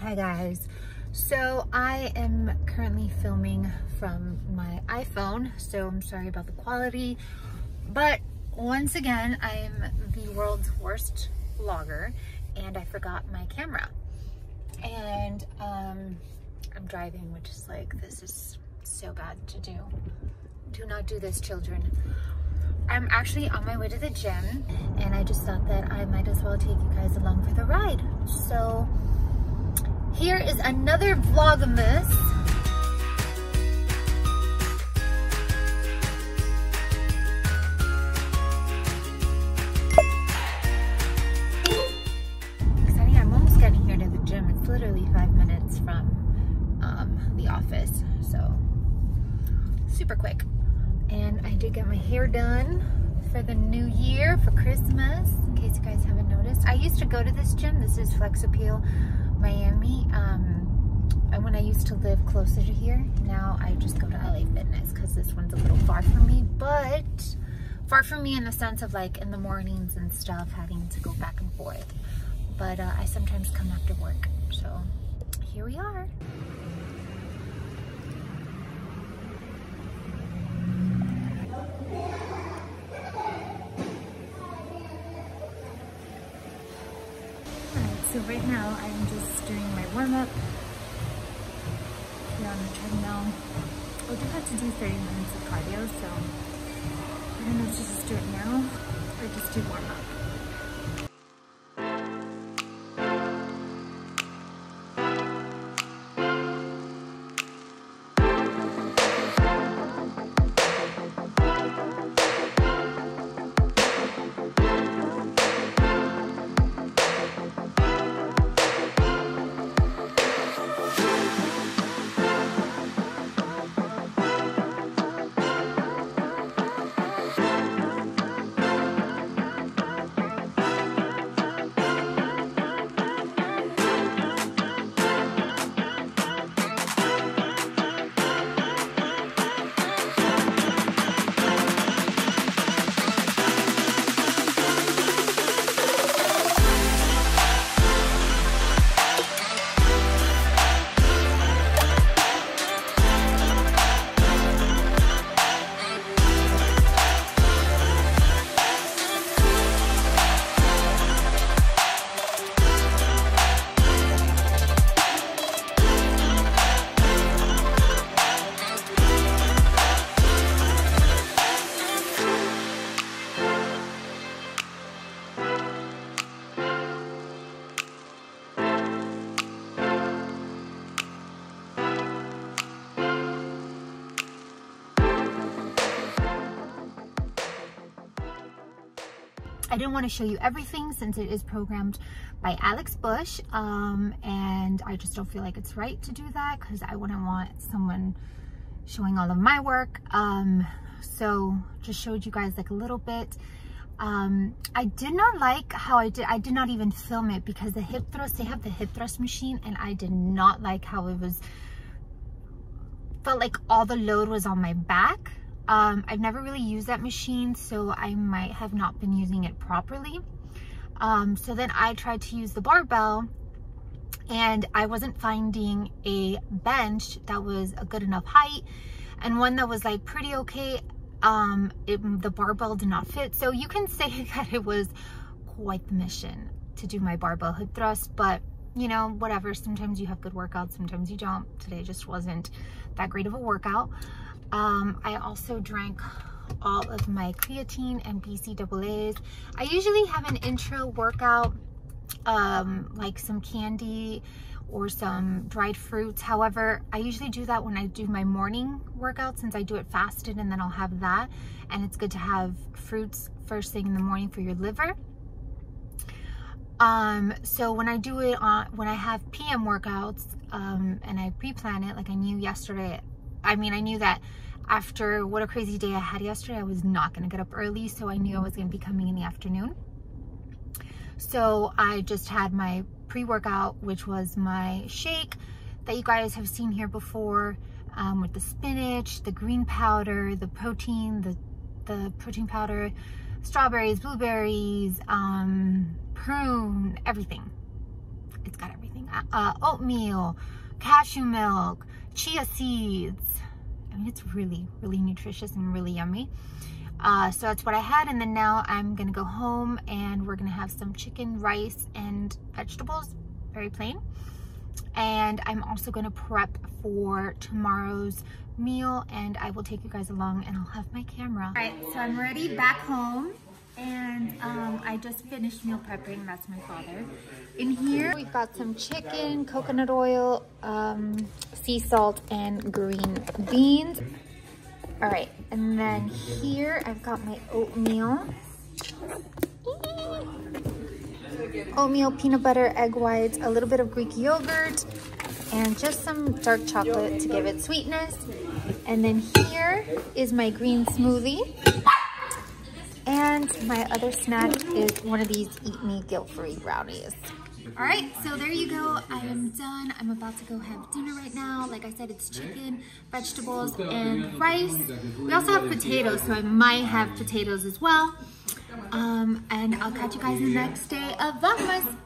Hi guys. So I am currently filming from my iPhone, so I'm sorry about the quality, but once again, I am the world's worst vlogger and I forgot my camera. And um, I'm driving, which is like, this is so bad to do. Do not do this, children. I'm actually on my way to the gym and I just thought that I might as well take you guys along for the ride. So here is another Vlogmas. Exciting, I'm almost getting here to the gym. It's literally five minutes from um, the office, so super quick. And I did get my hair done for the new year, for Christmas, in case you guys haven't noticed. I used to go to this gym. This is Flex Appeal Miami. Um, and when I used to live closer to here, now I just go to LA Fitness because this one's a little far from me, but far from me in the sense of like in the mornings and stuff, having to go back and forth. But uh, I sometimes come after work. So here we are. So right now I'm just doing my warm up here on the treadmill. I do have to do 30 minutes of cardio, so I don't know if to just do it now or just do warm up. I didn't want to show you everything since it is programmed by Alex Bush um, and I just don't feel like it's right to do that because I wouldn't want someone showing all of my work. Um, so just showed you guys like a little bit. Um, I did not like how I did, I did not even film it because the hip thrust, they have the hip thrust machine and I did not like how it was, felt like all the load was on my back. Um, I've never really used that machine, so I might have not been using it properly. Um, so then I tried to use the barbell and I wasn't finding a bench that was a good enough height and one that was like pretty okay. Um, it, the barbell did not fit. So you can say that it was quite the mission to do my barbell hip thrust, but you know, whatever. Sometimes you have good workouts, sometimes you don't. Today just wasn't that great of a workout. Um, I also drank all of my creatine and BCAAs. I usually have an intra workout, um, like some candy or some dried fruits. However, I usually do that when I do my morning workout since I do it fasted and then I'll have that. And it's good to have fruits first thing in the morning for your liver. Um, so when I do it on, when I have PM workouts, um, and I pre-plan it, like I knew yesterday I mean, I knew that after what a crazy day I had yesterday, I was not going to get up early. So I knew I was going to be coming in the afternoon. So I just had my pre-workout, which was my shake that you guys have seen here before um, with the spinach, the green powder, the protein, the, the protein powder, strawberries, blueberries, um, prune, everything. It's got everything everything. Uh, oatmeal, cashew milk, chia seeds. I mean, it's really, really nutritious and really yummy. Uh, so that's what I had. And then now I'm gonna go home and we're gonna have some chicken, rice, and vegetables, very plain. And I'm also gonna prep for tomorrow's meal and I will take you guys along and I'll have my camera. All right, so I'm ready back home and um, I just finished meal prepping. That's my father. In here, we've got some chicken, coconut oil, um, sea salt, and green beans. All right, and then here I've got my oatmeal. Oatmeal, peanut butter, egg whites, a little bit of Greek yogurt, and just some dark chocolate to give it sweetness. And then here is my green smoothie. And my other snack is one of these Eat Me Guilt-Free brownies. All right, so there you go. I am done. I'm about to go have dinner right now. Like I said, it's chicken, vegetables, and rice. We also have potatoes, so I might have potatoes as well. Um, and I'll catch you guys the next day of Vlogmas.